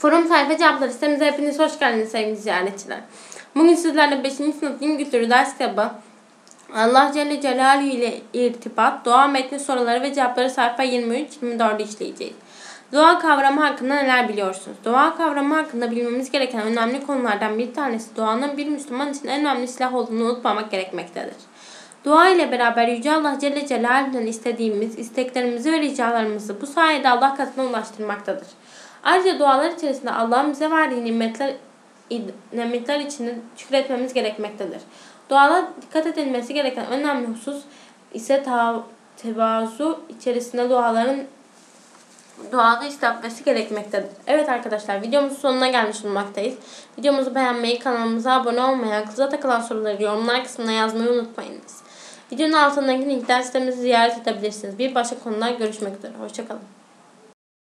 Forum sayfa cevapları sitemize hepiniz hoş geldiniz sevgili ziyaretçiler. Bugün sizlerle 5. sınıf din kültürü ders kitabı Allah Celle Celaluhu ile irtibat, dua metni soruları ve cevapları sayfa 23-24'ü işleyeceğiz. Dua kavramı hakkında neler biliyorsunuz? Dua kavramı hakkında bilmemiz gereken önemli konulardan bir tanesi duanın bir Müslüman için en önemli silah olduğunu unutmamak gerekmektedir. Dua ile beraber Yüce Allah Celle Celaluhu'dan istediğimiz isteklerimizi ve ricalarımızı bu sayede Allah katına ulaştırmaktadır. Ayrıca dualar içerisinde Allah'ın bize verdiği nimetler, nimetler için şükretmemiz gerekmektedir. Duada dikkat edilmesi gereken önemli husus ise tevazu içerisinde duaların duada istenmesi gerekmektedir. Evet arkadaşlar videomuzun sonuna gelmiş bulunmaktayız. Videomuzu beğenmeyi, kanalımıza abone olmayı, aklınıza takılan soruları yorumlar kısmına yazmayı unutmayınız. Videonun altındaki linkten sitemizi ziyaret edebilirsiniz. Bir başka konuda görüşmek üzere. Hoşçakalın.